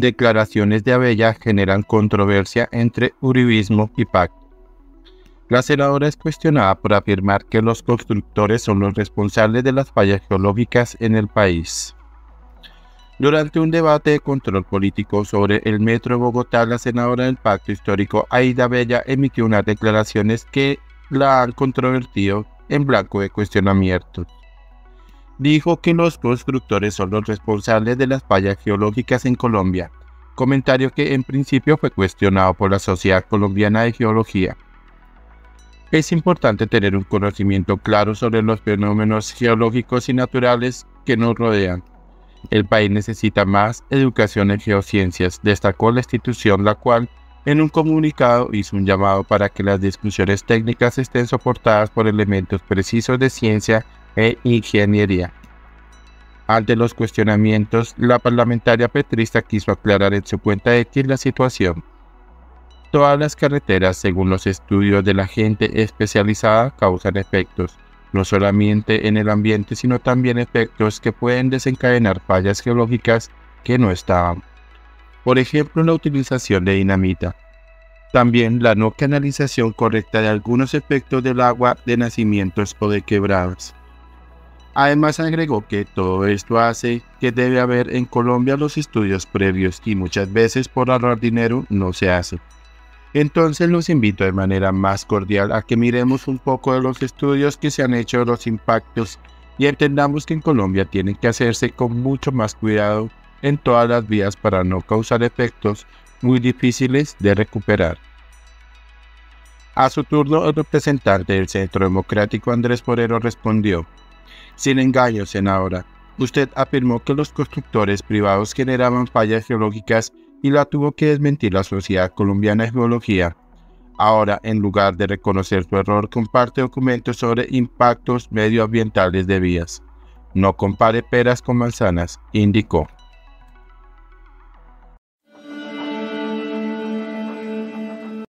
declaraciones de Abella generan controversia entre uribismo y pacto. La senadora es cuestionada por afirmar que los constructores son los responsables de las fallas geológicas en el país. Durante un debate de control político sobre el metro de Bogotá, la senadora del Pacto Histórico Aida Bella emitió unas declaraciones que la han controvertido en blanco de cuestionamientos. Dijo que los constructores son los responsables de las fallas geológicas en Colombia, comentario que en principio fue cuestionado por la Sociedad Colombiana de Geología. Es importante tener un conocimiento claro sobre los fenómenos geológicos y naturales que nos rodean. El país necesita más educación en geociencias, destacó la institución, la cual en un comunicado hizo un llamado para que las discusiones técnicas estén soportadas por elementos precisos de ciencia e ingeniería. Ante los cuestionamientos, la parlamentaria petrista quiso aclarar en su cuenta X la situación. Todas las carreteras, según los estudios de la gente especializada, causan efectos, no solamente en el ambiente, sino también efectos que pueden desencadenar fallas geológicas que no estaban. Por ejemplo, la utilización de dinamita. También la no canalización correcta de algunos efectos del agua de nacimientos o de quebradas. Además agregó que todo esto hace que debe haber en Colombia los estudios previos y muchas veces por ahorrar dinero no se hace. Entonces los invito de manera más cordial a que miremos un poco de los estudios que se han hecho los impactos y entendamos que en Colombia tienen que hacerse con mucho más cuidado en todas las vías para no causar efectos muy difíciles de recuperar. A su turno, el representante del Centro Democrático Andrés Porero respondió, sin engaño, senadora, usted afirmó que los constructores privados generaban fallas geológicas y la tuvo que desmentir la Sociedad Colombiana de Geología. Ahora, en lugar de reconocer su error, comparte documentos sobre impactos medioambientales de vías. No compare peras con manzanas, indicó.